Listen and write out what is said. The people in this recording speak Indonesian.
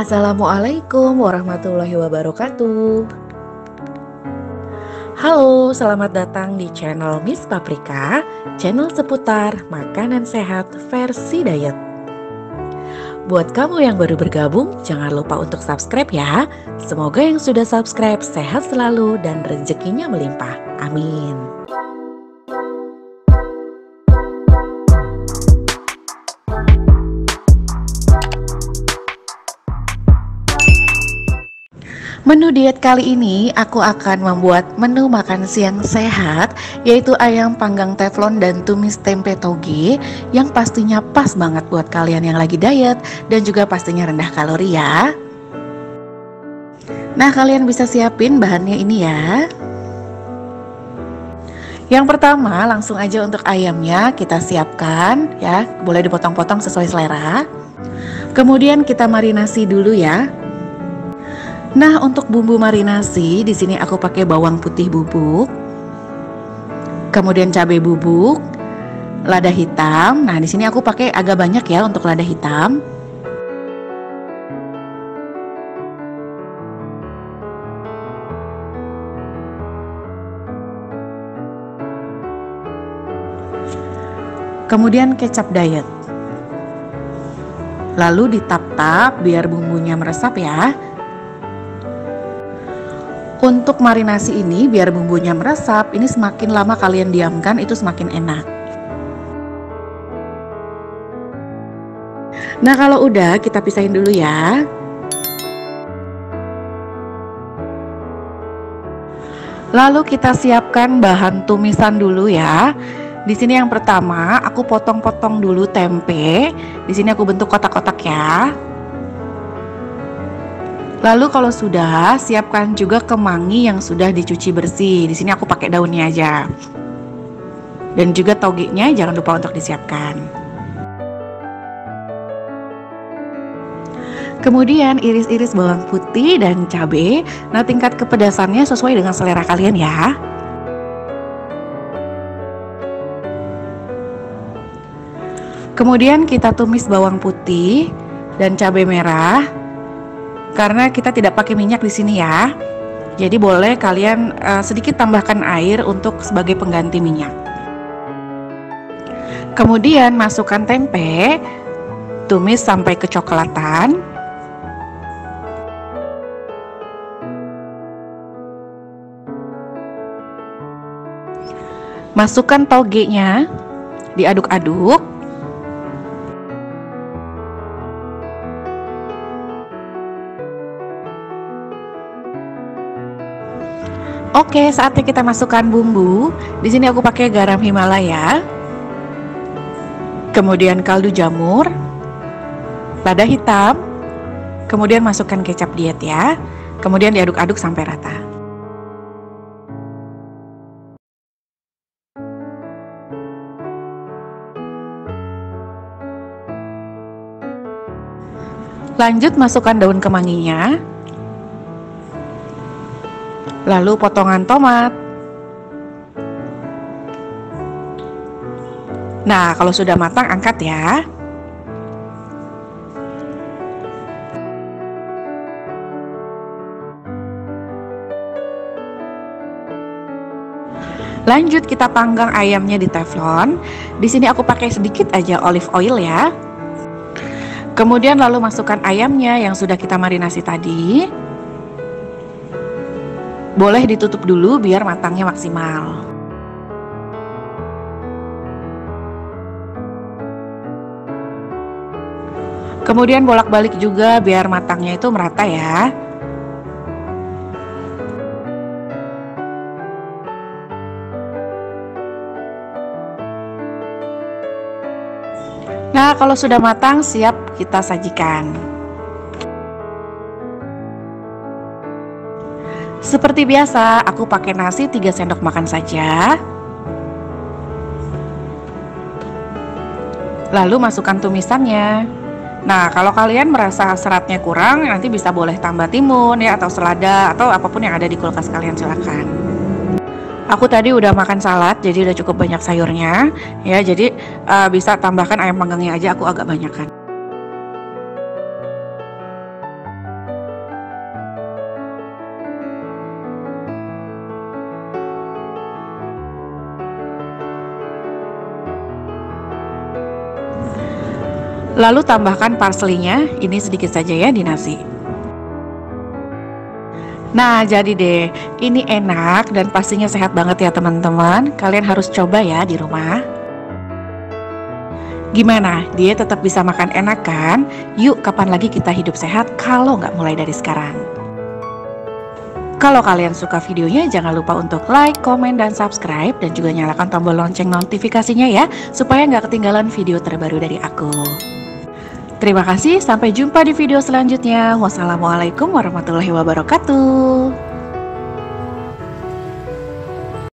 Assalamualaikum warahmatullahi wabarakatuh. Halo, selamat datang di channel Miss Paprika, channel seputar makanan sehat versi diet. Buat kamu yang baru bergabung, jangan lupa untuk subscribe ya. Semoga yang sudah subscribe sehat selalu dan rezekinya melimpah. Amin. Menu diet kali ini aku akan membuat menu makan siang sehat yaitu ayam panggang teflon dan tumis tempe toge yang pastinya pas banget buat kalian yang lagi diet dan juga pastinya rendah kalori ya. Nah, kalian bisa siapin bahannya ini ya. Yang pertama, langsung aja untuk ayamnya kita siapkan ya, boleh dipotong-potong sesuai selera. Kemudian kita marinasi dulu ya Nah, untuk bumbu marinasi di sini aku pakai bawang putih bubuk. Kemudian cabai bubuk, lada hitam. Nah, di sini aku pakai agak banyak ya untuk lada hitam. Kemudian kecap diet. Lalu ditap-tap biar bumbunya meresap ya. Untuk marinasi ini biar bumbunya meresap, ini semakin lama kalian diamkan itu semakin enak. Nah kalau udah kita pisahin dulu ya. Lalu kita siapkan bahan tumisan dulu ya. Di sini yang pertama aku potong-potong dulu tempe. Di sini aku bentuk kotak-kotak ya. Lalu kalau sudah, siapkan juga kemangi yang sudah dicuci bersih. Di sini aku pakai daunnya aja. Dan juga togenya jangan lupa untuk disiapkan. Kemudian iris-iris bawang putih dan cabai. Nah, tingkat kepedasannya sesuai dengan selera kalian ya. Kemudian kita tumis bawang putih dan cabai merah karena kita tidak pakai minyak di sini ya. Jadi boleh kalian uh, sedikit tambahkan air untuk sebagai pengganti minyak. Kemudian masukkan tempe, tumis sampai kecoklatan. Masukkan togenya, diaduk-aduk. Oke, saatnya kita masukkan bumbu. Di sini aku pakai garam Himalaya. Kemudian kaldu jamur, lada hitam, kemudian masukkan kecap diet ya. Kemudian diaduk-aduk sampai rata. Lanjut masukkan daun kemanginya lalu potongan tomat. Nah, kalau sudah matang, angkat ya. Lanjut kita panggang ayamnya di teflon. Di sini aku pakai sedikit aja olive oil ya. Kemudian lalu masukkan ayamnya yang sudah kita marinasi tadi. Boleh ditutup dulu biar matangnya maksimal. Kemudian bolak-balik juga biar matangnya itu merata ya. Nah, kalau sudah matang, siap kita sajikan. Seperti biasa, aku pakai nasi 3 sendok makan saja. Lalu masukkan tumisannya. Nah, kalau kalian merasa seratnya kurang, nanti bisa boleh tambah timun ya atau selada atau apa pun yang ada di kulkas kalian silahkan. Aku tadi udah makan salad, jadi udah cukup banyak sayurnya ya. Jadi uh, bisa tambahkan ayam panggangnya aja, aku agak banyak Lalu tambahkan parsleynya, ini sedikit saja ya di nasi. Nah, jadi deh, ini enak dan pastinya sehat banget ya teman-teman. Kalian harus coba ya di rumah. Gimana? Dia tetap bisa makan enak kan? Yuk, kapan lagi kita hidup sehat kalau nggak mulai dari sekarang? Kalau kalian suka videonya, jangan lupa untuk like, komen, dan subscribe, dan juga nyalakan tombol lonceng notifikasinya ya, supaya nggak ketinggalan video terbaru dari aku. Terima kasih, sampai jumpa di video selanjutnya. Wassalamualaikum warahmatullahi wabarakatuh.